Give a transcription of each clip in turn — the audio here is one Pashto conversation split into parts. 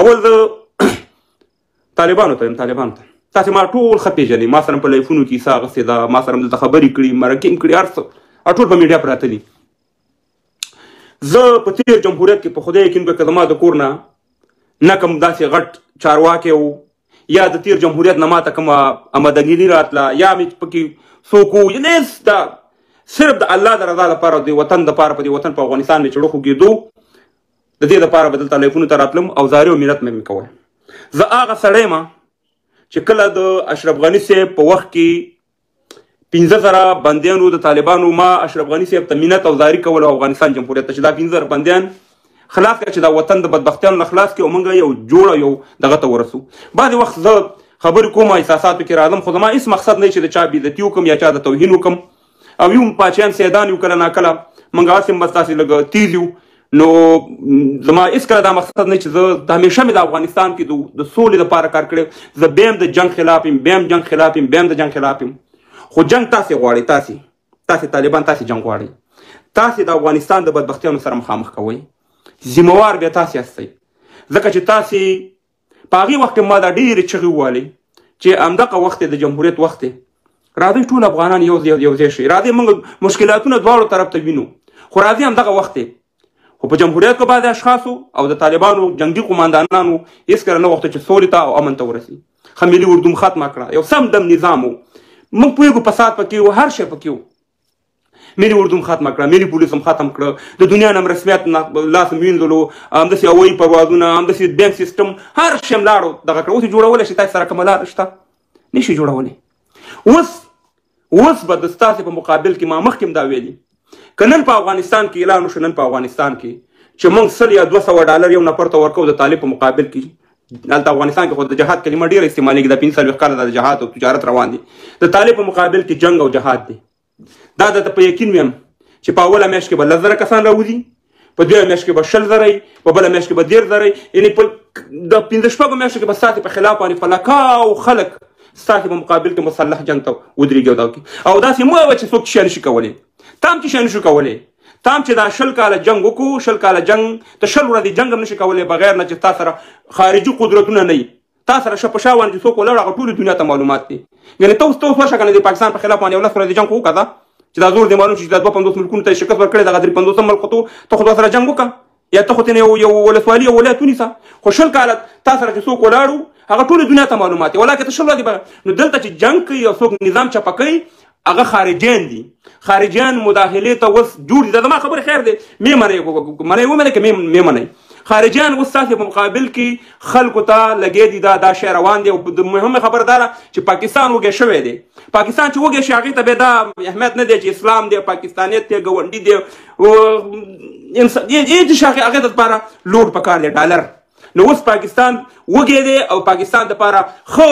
اول زه طالبانو ته یم طالبانو ته تاسو ما ټول ښه پېژنئ ما سره په لایفونو کې کیسه اخیستې ده ما سره دلته خبرې کړي مرکې هم کړي هر څه ټول په میډیا پراته دي زه په تېر جمهوریت کې په خدای یقین به که زما د کور نه نه کوم داسې غټ چارواکی و یا د تېر جمهوریت نه ماته کومه امدګیري راتله یا مې پکې څوک و یعنې دا صرف د الله د رضا لپاره د وطن دپاره په دې وطن په افغانستان مې چې ړوخو کېدو د دې لپاره به دلته لایفونو ته راتلم او زارې او مینت مې کول زه هغه سړی ما چې کله د اشرف غني صاحب په وخت کې پنځه زره بندیانو د طالبانو ما اشرف غني صاحب ته مینت او زاري کول او افغانستان جمهوریت ته چې دا پنځه زره بندیان خلاص کړه چې دا وطن د بدبختیانو نه خلاص کړي او موږ یو جوړ یو دغه ته ورسو بعضې وخت زه خبرې کوم احساساتو کې راځم خو زما هیڅ مقصد نه چې د چا بېزتي وکړم یا چا د توهین وکړم او یو پاچیان سیدان یو کله ناکله منګه هسې بس داسې لږ تیز یو نو زما هېڅکله دا مقصد نه چې زه د همیشه مې د افغانستان کې د سولې لپاره کار کړی زه بیا هم د جنګ خلاف یم بیا هم جنګ خلاف یم بیا هم د جنګ خلاف یم خو جنګ تاسې غواړئ تاسې تاسې طالبان تاسې جنګ غواړئ تاسې د افغانستان د بدبختیانو سره مخامخ کوئ ذموار بیا تاسې هستئ ځکه چې تاسې په هغه وخت کې ما دا ډېرې چغې ووالې چې همدغه وخت د جمهوریت وخت دی راځئ ټول افغانان یو ځای یو ځای شي راځئ موږ مشکلاتونه دواړو طرف ته وینو خو راځئ همدغه وخت دی خو په جمهوریت کې بعضې اشخاصو او د طالبانو جنګي قوماندانانو هېڅکله نه غوښتل چې سولې ته او امن ته ورسي ښه ملي اردوم ختمه کړه یو سم دم نظام و موږ پوهېږو فساد پکې و هر شی پکې و ملي اردو هم ختمه کړه ملي پولیس هم ختم کړه د دنیا نه هم رسمیت نه لاس هم وینځلو همداسې هوایي پروازونه همداسې بانک سیستم هر شی هم لاړو دغه کړه اوس یې جوړولی شي تاسو سره کومه لاره شته نه شي جوړولی اوس اوس به د ستاسو په مقابل کې ما مخکې هم دا ویلي که نن په افغانستان کې اعلان وشو نن په افغانستان کې چې موږ سل یا دوه سوه ډالر یو نفر ته ورکوو د طالب په مقابل کې دلته افغانستان کې خو د جهاد کلمه ډیره استعمالیږي د پنځه څلوېښت کاله د جهاد او تجارت روان دي د طالب په مقابل کې جنګ او جهاد دی دا د په یقین ویم چې په اوله میاشت کې به لس زره کسان راوځي په دویمه میاشت کې به شل زره په بله میاشت کې به دېرش زره یعنې په د پنځه شپږو میاشتو کې به ستاسې په خلاف باندې په لکاو خلک ستاسې په مقابل کې مسلح جنګ ته ودرېږي او دا وکړي او داسې مه وایه چې څوک شی نشي کولی تام چې شی نشو کولی تام چې دا شل کاله جنګ وکړو شل کاله جنګ ته شل ورځې جنګ هم نشي کولی بغیر نه چې تا سره خارجي قدرتونه نه تا سره شه په شا باندې څوک ولاړ هغه ټول دنیا ته معلومات دي یعنی ته اوس ته اوس ورشه کنه د پاکستان په خلاف باندې ولس سره د جنگ وکړه دا چې دا زور دې معلوم شي چې دا 250 ملکونو ته شکست ورکړي دا غدري 50 ملک ته ته خو سره جنگ وکړه یا ته خو تنه یو ولسوالي یو ولایت ونیسه خو شل کاله تا سره چې څوک ولاړو هغه ټول دنیا ته معلومات ولاکه ته شل ورځې نو دلته چې جنگ کوي او څوک نظام چپکوي هغه خارجیان دي خارجیان مداخله ته وس جوړ دي دا ما خبر خیر دی مې منې منې و منې کې مې منې خارجيان اوس تاسو په مقابل کې خلکو ته لګې دي دا دا شی روان دی او د مهمه خبره دا چې پاکستان وګې شوی دی پاکستان چې وګې شي هغه ته به دا اهمیت نه دی چې اسلام دی پاکستانیت دی ګوندی دی او انسان یې چې شاخه هغه د لپاره لوډ پکار دی ډالر نو اوس پاکستان وګې دی او پاکستان د پاره خو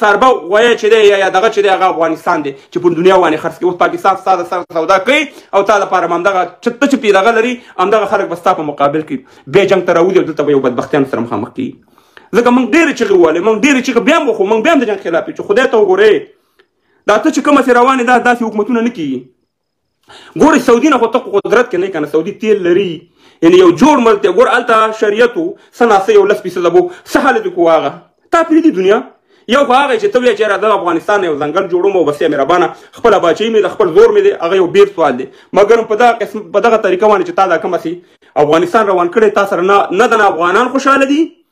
سربه غویا چې دی یا دغه چې دی هغه افغانستان دی چې په دنیا باندې خرڅ کې اوس پاکستان ستاسو سره سودا کوي او تا د پاره همدغه چې ته چې پیدغه لري همدغه خلک به ستا په مقابل کې به جنگ ته راوځي او دلته به یو بدبختیان سره مخامخ کیږي ځکه موږ ډېرې چغې ووهلې موږ ډېرې چغې بیا هم وخو موږ بیا هم د جنګ خلاف یو چې خدای ته وګورئ دا ته چې کومه روانې ده داسې حکومتونه نه کیږي ګورې سعودي نه خو ته قدرت کې نه کنه سعودي تیل لري یعنی یو جوړ ملک دی ګور هلته شریعت و څه ناڅه یو لس فیصده به څه حالت وکړو هغه تا پرېږدي دنیا یو خو هغه چې ته وایې چې یاره زه افغانستان یو ځنګل جوړوم او بس یې مهربانه خپله باچهي مې ده خپل زور مې دی هغه یو بېر سوال دی مګر په دغه قسم په دغه طریقه باندې چې تا دا کومه سي افغانستان روان کړی تا سره نه نه د افغانان خوشحاله دي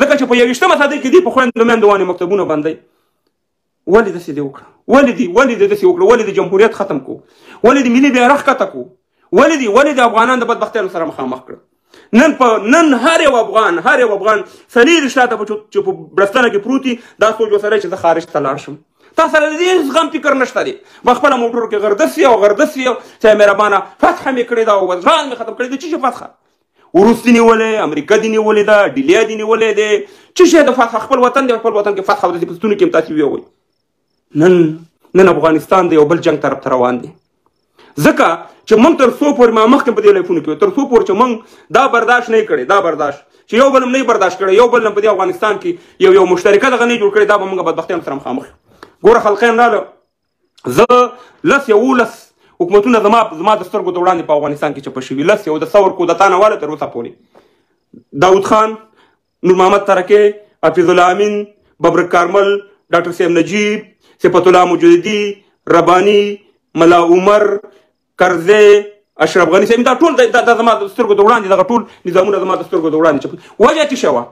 ځکه چې په یویشتمه صدۍ کې دی په خویندو میندو باندې مکتبونه بندوي ولې داسې دې وکړه ولې دې ولې دې داسې وکړه ولې دې جمهوریت ختم کو ولې دې ملي بیرغ کته کو ولې دې ولې دې افغانان د بدبختیانو سره مخامخ کړ نن په نن هر یو افغان هر یو افغان سړي رښتا ته چې په برستانه کې پروتي دا سوچ وسره چې زه خارج ته لاړ شم تا سره دې زغم فکر نشته دی په خپل موټر کې غردس یو غردس یو چې مهربانه فتح مې کړې دا او ځان مې ختم کړې چې فتح وروس دی نیولې امریکا دی نیولې ده ډیلیا دی نیولې ده چې شه د فتح خپل وطن دی خپل وطن کې فتح او د پښتون کې تاسو ویوي نن نن افغانستان دی یو بل جنگ طرف ته روان دی ځکه چې مونږ تر څو پورې ما مخکې په دې لایفونو کې تر څو پورې چې مونږ دا برداشت نه کړي دا برداشت چې یو بل نه برداشت کړي یو بل په دې افغانستان کې یو یو مشترکه دغه نه جوړ کړي دا به مونږ بدبختیان سره مخامخ ګوره خلقین رااله زه لس یولس حکومتونه زما زما د سترګو د وړاندې په افغانستان کې چپه شوي لس یو د ثور کودتا نه واله تر اوسه پورې داود خان نور محمد ترکه حفیظ الله امین ببرک کارمل ډاکټر سیم نجیب صفت الله مجددي ربانی ملا عمر کرزی اشرف غنی صاحب دا ټول دا زما د سترګو د وړاندې دغه ټول نظامونه زما د سترګو د وړاندې چې وجه څه شوه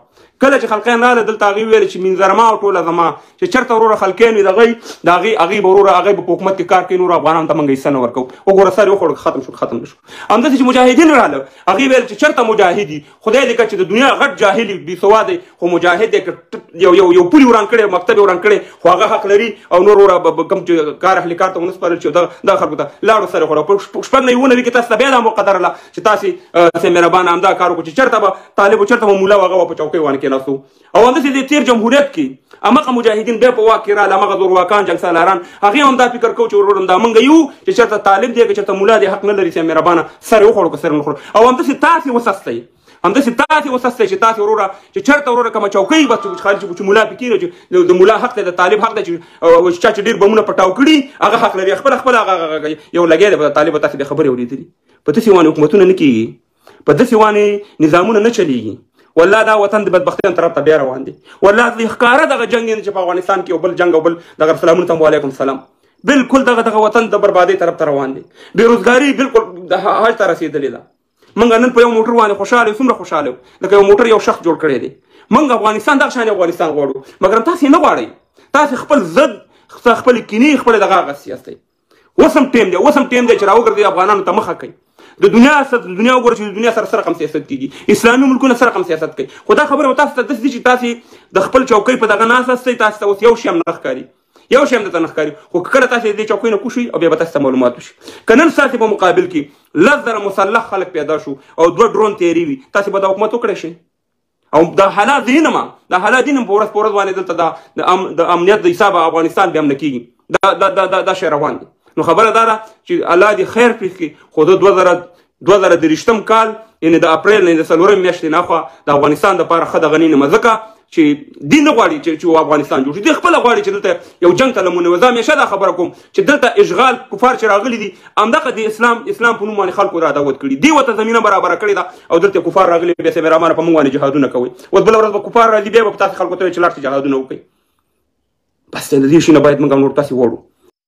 کله چې خلقیان رااله دلته هغه ویل چې منظرما او ټوله زما چې چرته وروره خلقیان د غي د غي هغه وروره هغه په حکومت کې کار کوي نور افغانان ته منګي سن ورکو وګوره سره خور ختم شو ختم شو همدا چې مجاهدین رااله هغه ویل چې چرته مجاهدی خدای دې که چې د دنیا غټ جاهل بي سواد خو مجاهد دی یو یو یو پولی وران کړي مکتب وران کړي خو هغه حق لري او نور ور کم چې کار اهل کار ته ونس پرل چې دا د خلکو ته لاړو سره خو شپږ نه یو نه وی کې تاسو بیا د مقدر الله چې تاسو سه مهربان امدا کار کو چې چرته به طالب چرته مولا وغه په چوکۍ وان کې ناسو او همداسې د تیر جمهوریت کې امغه مجاهدین بیا په واک کې رااله امغه زورواکان جنګ سالاران هغه هم دا فکر کو چې ورور دا مونږ یو چې چرته طالب دی که چرته مولا دی حق نه لري چې مهربانه سر وخوړو که سر نه خور او همداسې تاسو وسستئ همداسې تاسو وسستئ چې تاسو وروره چې چرته وروره کومه چوکۍ بس چې خالي چې مولا پکې چې د مولا حق دی د طالب حق دی چې چا چې ډیر بمونه پټاو کړي هغه حق لري خپل خپل هغه یو لګی دی طالب تاسو به خبرې اورېدلې په تاسو باندې حکومتونه نه کیږي په دسې وانه نظامونه نه چلیږي والله دا وطن د بدبختیان طرف ته بیا روان دي والله د ښکاره دغه جنگ نه چې په افغانستان کې یو بل جنگ او بل دغه سلامونه تم وعلیکم سلام بالکل دغه دغه وطن د بربادۍ طرف ته روان دي بیروزګاری بالکل د حج ته رسیدلې ده منګ نن په یو موټر باندې خوشاله څومره خوشاله لکه یو موټر یو شخص جوړ کړی دی منګ افغانستان دغه شان افغانستان غواړو مګر تاسو نه غواړئ تاسو خپل ضد خپل کینې خپل دغه غسیاستئ اوس هم ټیم دی اوس هم ټیم دی چې راوګرځي افغانانو ته مخه کوي د دنیا سره د دنیا وګورئ چې د دنیا سره سره کوم سیاست کیږي اسلامي ملکونه سره کوم سیاست کوي خو دا خبره تاسو ته داسې چې تاسو د خپل چوکۍ په دغه ناس استئ تاسو ته اوس یو شی هم نه ښکاري یو شی هم درته نه ښکاري خو کله تاسو دې چوکۍ نه کوشي او بیا به تاسو ته معلومات وشي که نن ستاسو په مقابل کې لس زره مسلح خلک پیدا شو او دوه ډرون تیری وي تاسو به دا حکومت وکړی شئ او دا حالات دي نه دا حالات دي نه په ورځ په ورځ باندې دلته د د امنیت د حساب افغانستان به امن کیږي دا دا دا دا, دا شی روان دي نو خبره دا ده چې الله دې خیر پېښ کړي خو د 2000 2023 کال یعنی د اپریل نه د سلورم میاشتې نه خو د افغانستان د پاره خدای غنی نه مزکه چې دین غواړي چې افغانستان جوړ شي د خپل غواړي چې دلته یو جنگ ته لمونه وځه مې شاده خبر کوم چې دلته اشغال کفار چې راغلي دي همدغه د اسلام اسلام په نوم باندې خلکو را دعوت کړي دی وته زمينه برابر کړې ده او دلته کفار راغلي به سمې رامان په موږ باندې جهادونه کوي او بل ورځ به کفار راځي بیا به تاسو خلکو ته چې لاړ جهادونه وکړي بس د دې شي نه باید موږ نور تاسو وړو